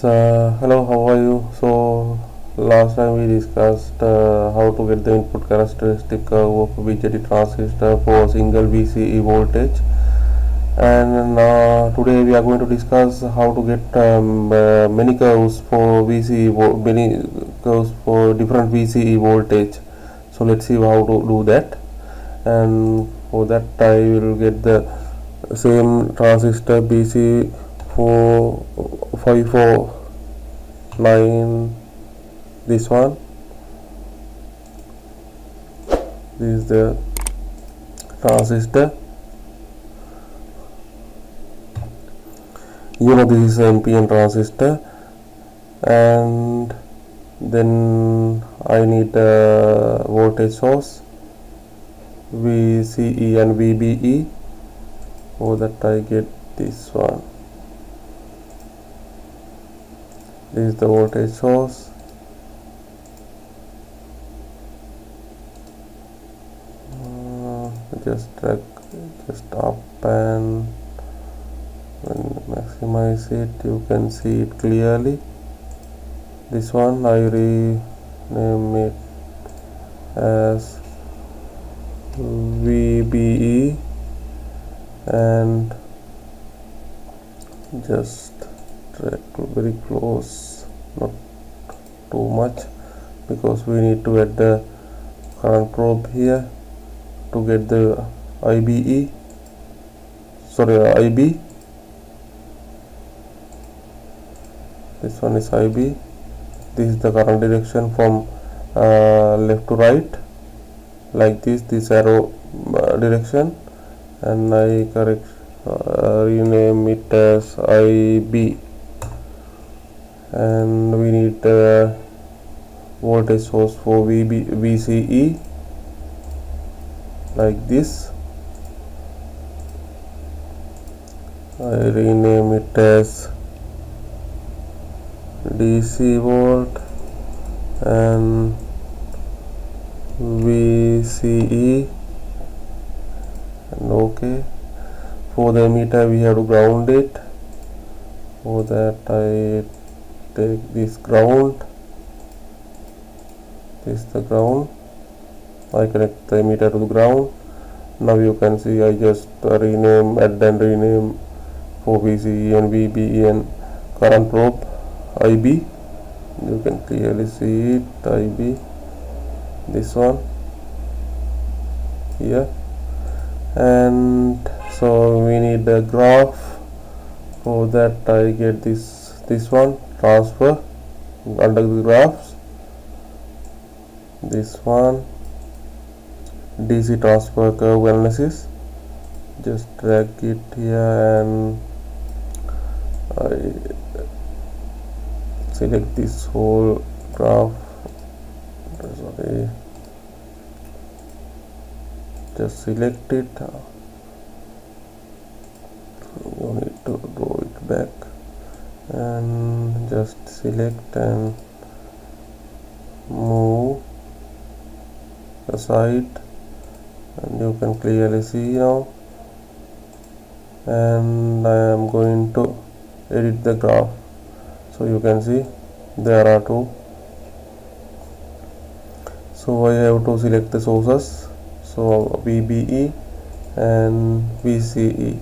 So, hello, how are you? So, last time we discussed uh, how to get the input characteristic curve of BJT transistor for single VCE voltage. And now today we are going to discuss how to get um, uh, many curves for VCE many curves for different VCE voltage. So let's see how to do that. And for that I will get the same transistor BC 4549 this one. This is the transistor. You know this is NPN transistor. And then I need a voltage source VCE and VBE so that I get this one this is the voltage source. Uh, just drag just up and when maximize it you can see it clearly. This one I rename it as VBE and just very close not too much because we need to add the current probe here to get the IBE sorry uh, IB this one is IB this is the current direction from uh, left to right. Like this this arrow uh, direction. And I correct uh, rename it as IB and we need uh, the voltage source for VB, VCE like this. I rename it as DC volt and VCE and OK for the emitter we have to ground it. For that I take this ground this is the ground I connect the emitter to the ground. Now you can see I just rename add and rename for VCE and and current probe IB you can clearly see it IB this one here. And so we need a graph for that I get this this one transfer under the graphs this one DC transfer curve analysis. Just drag it here and I select this whole graph. Sorry just select it. You need to draw it back and just select and move aside and you can clearly see now. And I am going to edit the graph. So you can see there are two. So I have to select the sources. So VBE and VCE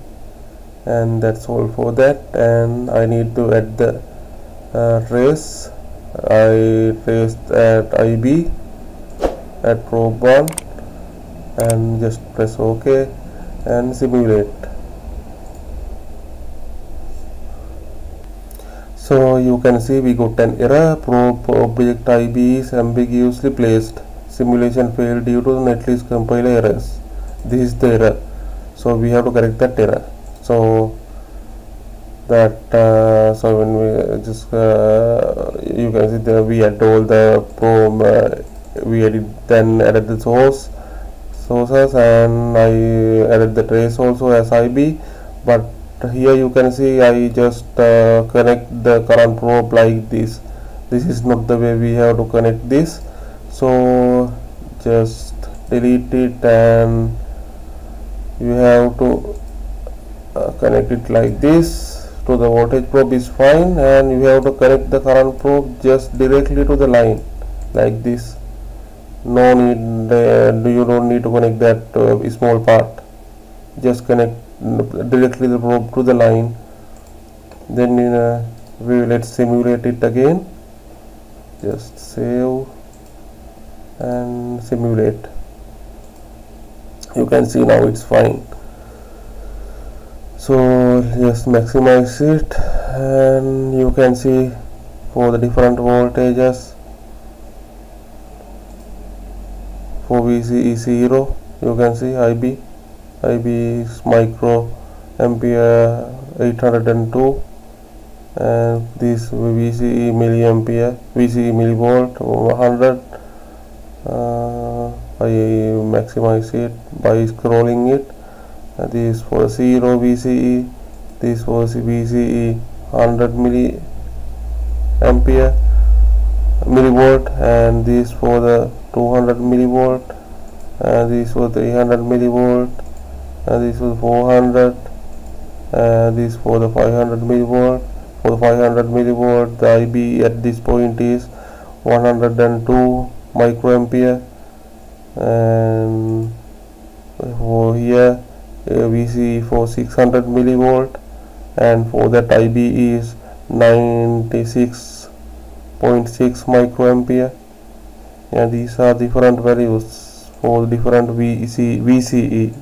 and that's all for that. And I need to add the uh, trace I traced at IB at probe 1 and just press OK and simulate. So you can see we got an error. Probe object IB is ambiguously placed. Simulation failed due to netlist compiler errors. This is the error. So we have to correct that error so that uh, so when we just uh, you can see there we add all the probe uh, we edit then added the source sources and I added the trace also as IB but here you can see I just uh, connect the current probe like this. This is not the way we have to connect this. So just delete it and you have to uh, connect it like this to the voltage probe is fine and you have to connect the current probe just directly to the line like this. No need uh, you don't need to connect that uh, small part. Just connect directly the probe to the line. Then uh, we let's simulate it again. Just save and simulate. You can see now it's fine so just maximize it and you can see for the different voltages. For VCE 0 you can see IB IB is micro ampere 802 and this VCE milliampere VCE millivolt 100 uh, I maximize it by scrolling it this for 0 VCE this was VCE 100 milli ampere millivolt and this for the 200 millivolt and this was 300 millivolt and this was 400 and this for the 500 millivolt. For the 500 millivolt the IB at this point is 102 microampere and for here uh, we for 600 millivolt and for that IB is 96.6 microampere. And these are different values for different VC, VCE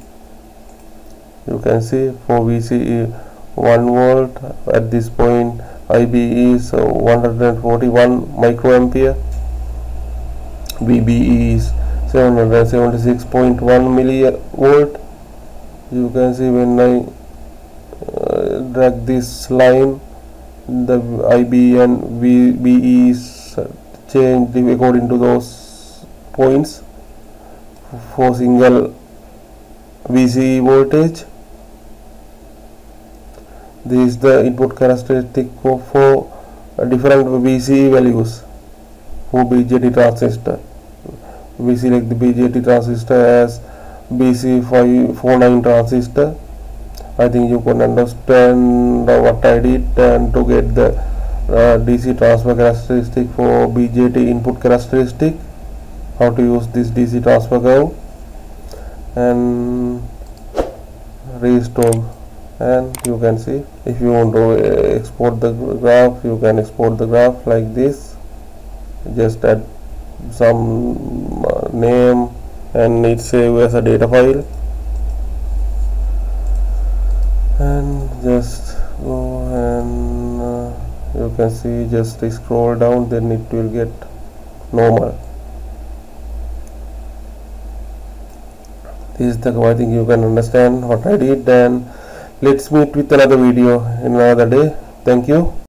you can see for VCE 1 volt at this point IB is uh, 141 microampere. VBE is 776.1 millivolt you can see when I uh, drag this line the IB and VBE is changed according to those points for single VCE voltage. This is the input characteristic for, for different VCE values for BJT transistor. We select the BJT transistor as BC549 transistor. I think you can understand what I did and to get the uh, DC transfer characteristic for BJT input characteristic. How to use this DC transfer curve and restore. And you can see if you want to uh, export the graph you can export the graph like this. Just add some uh, name and it save as a data file. And just go and uh, you can see just scroll down then it will get normal. This is the I think you can understand. What I did and let's meet with another video in another day. Thank you